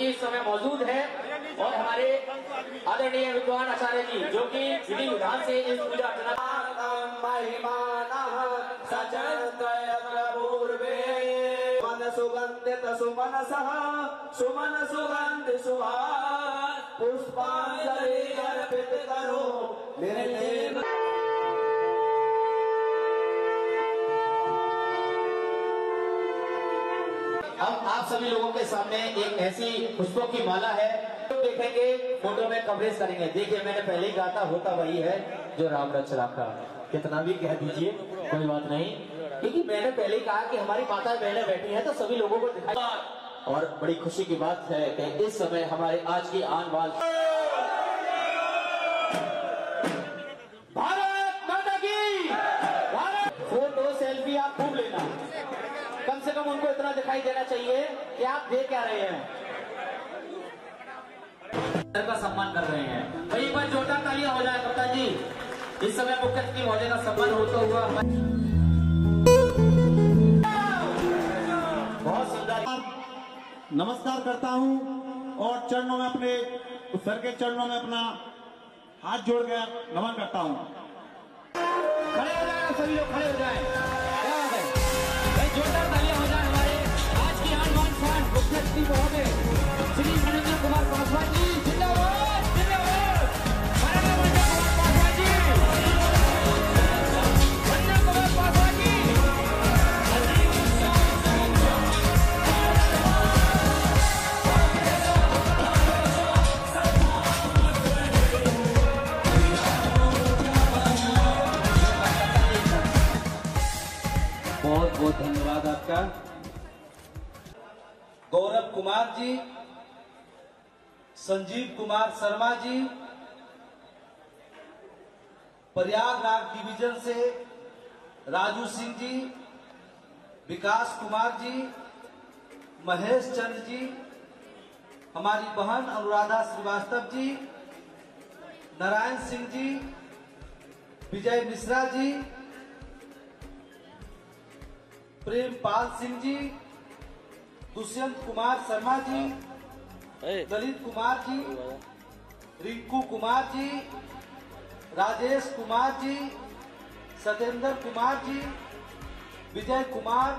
कि इस समय मौजूद है और हमारे आदरणीय विद्वान आचार्य जी, जो कि विधि विधान से इस पूजा अर्चना महिमानः सचन्तयपूर्वे मन सुमन सुगन्धि सुहा पुष्पाञ्जलि अर्पित करो। निर्लेप आप सभी लोगों के सामने एक ऐसी पुष्पों की माला है। तो देखेंगे, फ़ोटो में कवरेज करेंगे। देखिए, मैंने पहले ही कहा था, होता वही है, जो राम रच राखा कितना भी कह दीजिए, कोई बात नहीं। क्योंकि मैंने पहले ही कहा कि हमारी माता बहने बैठी है तो सभी लोगों को दिखाई और बड़ी खुशी की बात है कि इस समय हमारे आज की आन वाल दिखाई देना चाहिए कि आप देख क्या रहे हैं। का सम्मान कर रहे हैं। भाई, एक बार जोरदार तालियाँ हो जाए, कप्तान जी। इस समय मुख्य अतिथि महोदय का सम्मान होता हुआ बहुत सुंदर। नमस्कार करता हूँ और चरणों में अपने सर के चरणों में अपना हाथ जोड़ कर नमन करता हूँ। खड़े हो जाए सभी लोग, खड़े हो जाए। क्या बात है? जोरदार श्री कुमार पासवान बहुत बहुत धन्यवाद आपका। गौरव कुमार जी, संजीव कुमार शर्मा जी, प्रयागराज डिवीज़न से राजू सिंह जी, विकास कुमार जी, महेश चंद्र जी, हमारी बहन अनुराधा श्रीवास्तव जी, नारायण सिंह जी, विजय मिश्रा जी प्रेम पाल सिंह जी दुष्यंत कुमार शर्मा जी ललित कुमार जी रिंकू कुमार जी राजेश कुमार जी सत्येंद्र कुमार जी विजय कुमार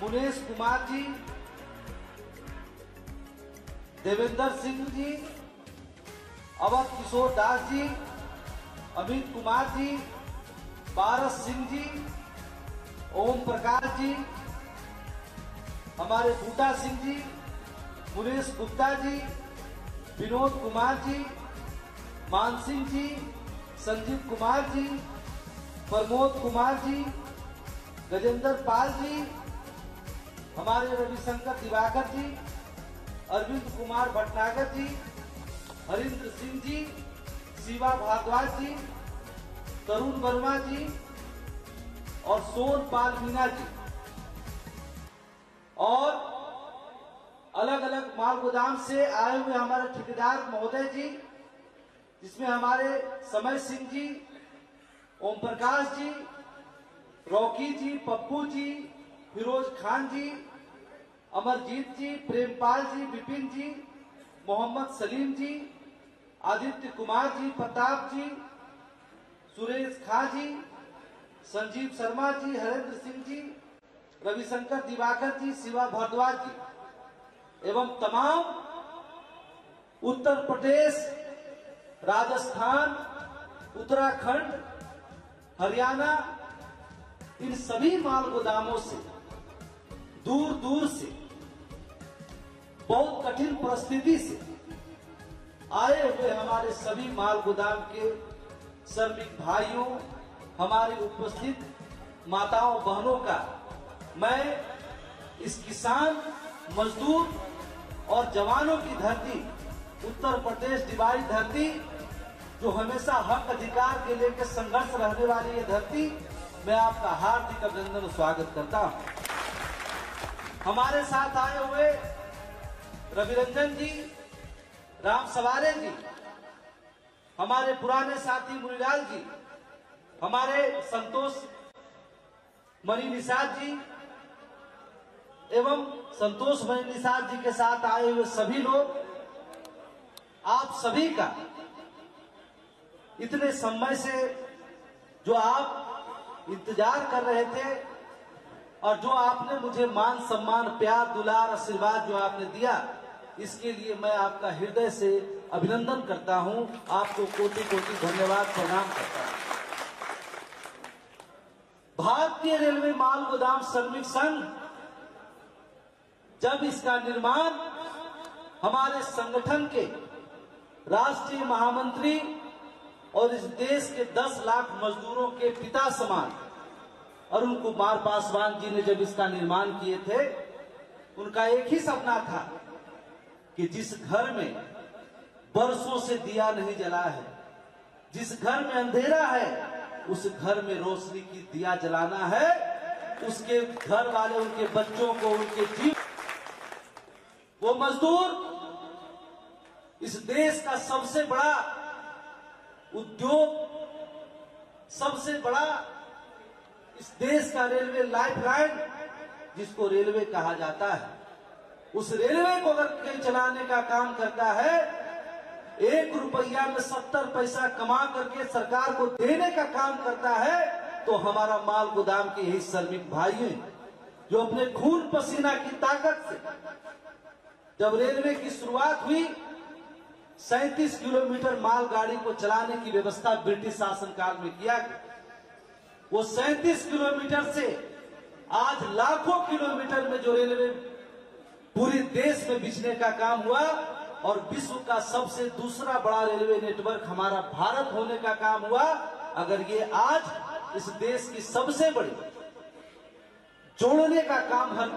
मुनेश कुमार जी देवेंद्र सिंह जी अवध किशोर दास जी अमित कुमार जी पारस सिंह जी ओम प्रकाश जी हमारे बूटा सिंह जी, मुनेश गुप्ता जी, विनोद कुमार जी, मान सिंह जी, संजीव कुमार जी, प्रमोद कुमार जी, गजेंद्र पाल जी, हमारे रविशंकर दिवाकर जी, अरविंद कुमार भटनागर जी, हरिंद्र सिंह जी, शिवा भारद्वाज जी, तरुण वर्मा जी और सोनपाल मीना जी। और अलग अलग माल गोदाम से आए हुए हमारे ठेकेदार महोदय जी, जिसमें हमारे समय सिंह जी ओम प्रकाश जी, रॉकी जी, पप्पू जी, फिरोज खान जी, अमरजीत जी, प्रेमपाल जी, विपिन जी, मोहम्मद सलीम जी, आदित्य कुमार जी, प्रताप जी, सुरेश खा जी, संजीव शर्मा जी, हरेंद्र सिंह जी रविशंकर दिवाकर जी, शिवा भारद्वाज जी, एवं तमाम उत्तर प्रदेश, राजस्थान, उत्तराखंड, हरियाणा, इन सभी माल गोदामों से दूर दूर से, बहुत कठिन परिस्थिति से, आए हुए हमारे सभी माल गोदाम के श्रमिक भाइयों, हमारी उपस्थित माताओं, बहनों का मैं इस किसान, मजदूर और जवानों की धरती, उत्तर प्रदेश दिवाली धरती, जो हमेशा हक अधिकार के लेकर संघर्ष रहने वाली ये धरती, मैं आपका हार्दिक अभिनंदन स्वागत करता हूँ। हमारे साथ आए हुए रविरंजन जी, राम सवारे जी, हमारे पुराने साथी मुनिलाल जी, हमारे संतोष मणि निषाद जी एवं संतोष भाई निषाद जी के साथ आए हुए सभी लोग, आप सभी का इतने समय से जो आप इंतज़ार कर रहे थे और जो आपने मुझे मान सम्मान, प्यार, दुलार, आशीर्वाद जो आपने दिया, इसके लिए मैं आपका हृदय से अभिनंदन करता हूँ। आपको कोटि कोटि धन्यवाद प्रणाम करता हूँ। भारतीय रेलवे माल गोदाम श्रमिक संघ जब इसका निर्माण हमारे संगठन के राष्ट्रीय महामंत्री और इस देश के 10 लाख मजदूरों के पिता समान अरुण कुमार पासवान जी ने जब इसका निर्माण किए थे, उनका एक ही सपना था कि जिस घर में बरसों से दिया नहीं जला है, जिस घर में अंधेरा है, उस घर में रोशनी की दिया जलाना है, उसके घर वाले, उनके बच्चों को, उनके जीव वो मजदूर इस देश का सबसे बड़ा उद्योग, सबसे बड़ा इस देश का रेलवे लाइफ लाइन जिसको रेलवे कहा जाता है, उस रेलवे को अगर कहीं चलाने का काम करता है, एक रुपया में सत्तर पैसा कमा करके सरकार को देने का काम करता है तो हमारा माल गोदाम के यही श्रमिक भाई हैं, जो अपने खून पसीना की ताकत से जब रेलवे की शुरुआत हुई, सैतीस किलोमीटर मालगाड़ी को चलाने की व्यवस्था ब्रिटिश शासनकाल में किया गया। वो सैतीस किलोमीटर से आज लाखों किलोमीटर में जो रेलवे पूरे देश में बिछने का काम हुआ और विश्व का सबसे दूसरा बड़ा रेलवे नेटवर्क हमारा भारत होने का काम हुआ, अगर ये आज इस देश की सबसे बड़ी जोड़ने का काम हर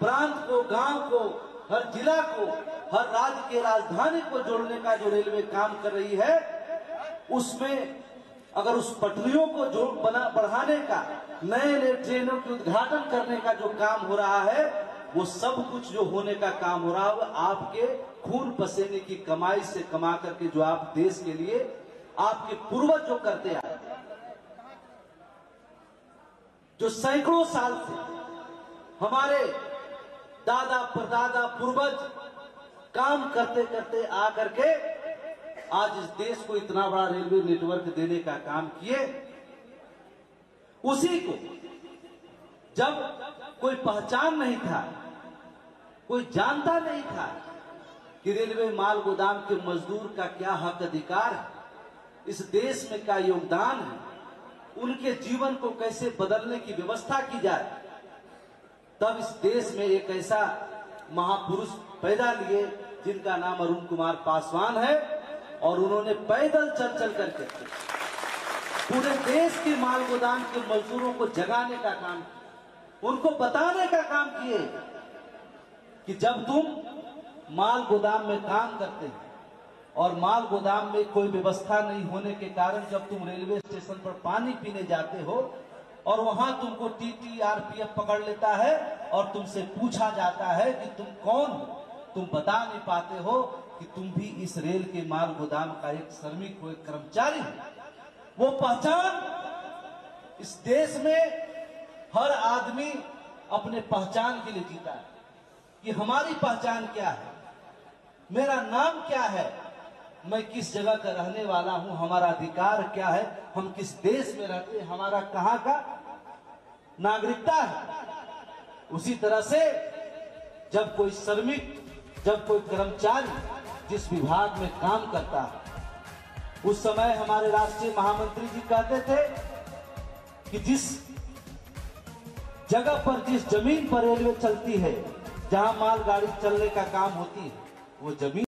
प्रांत को, गाँव को हर जिला को, हर राज्य के राजधानी को जोड़ने का जो रेलवे काम कर रही है, उसमें अगर उस पटरियों को जो बना, बढ़ाने का, नए नए ट्रेनों के उद्घाटन करने का जो काम हो रहा है, वो सब कुछ जो होने का काम हो रहा है वो आपके खून पसीने की कमाई से कमा करके जो आप देश के लिए, आपके पूर्वज जो करते आए, जो सैकड़ों साल से हमारे दादा परदादा पूर्वज काम करते करते आ करके आज इस देश को इतना बड़ा रेलवे नेटवर्क देने का काम किए। उसी को जब कोई पहचान नहीं था, कोई जानता नहीं था कि रेलवे माल गोदाम के मजदूर का क्या हक अधिकार है, इस देश में क्या योगदान है, उनके जीवन को कैसे बदलने की व्यवस्था की जाए तब इस देश में एक ऐसा महापुरुष पैदा लिए, जिनका नाम अरुण कुमार पासवान है, और उन्होंने पैदल चल चल करके पूरे देश के माल गोदाम के मजदूरों को जगाने का काम उनको बताने का काम किए कि जब तुम माल गोदाम में काम करते हो, और माल गोदाम में कोई व्यवस्था नहीं होने के कारण जब तुम रेलवे स्टेशन पर पानी पीने जाते हो और वहाँ तुमको टीटी आरपीएफ पकड़ लेता है और तुमसे पूछा जाता है कि तुम कौन? हो तुम बता नहीं पाते हो कि तुम भी इस रेल के माल गोदाम का एक श्रमिक हो, एक कर्मचारी हो। वो पहचान इस देश में हर आदमी अपने पहचान के लिए जीता है। कि हमारी पहचान क्या है? मेरा नाम क्या है? मैं किस जगह का रहने वाला हूँ? हमारा अधिकार क्या है? हम किस देश में रहते हैं? हमारा कहाँ का नागरिकता है? उसी तरह से जब कोई श्रमिक, जब कोई कर्मचारी जिस विभाग में काम करता है, उस समय हमारे राष्ट्रीय महामंत्री जी कहते थे कि जिस जगह पर, जिस ज़मीन पर रेलवे चलती है, जहाँ मालगाड़ी चलने का काम होती है, वो ज़मीन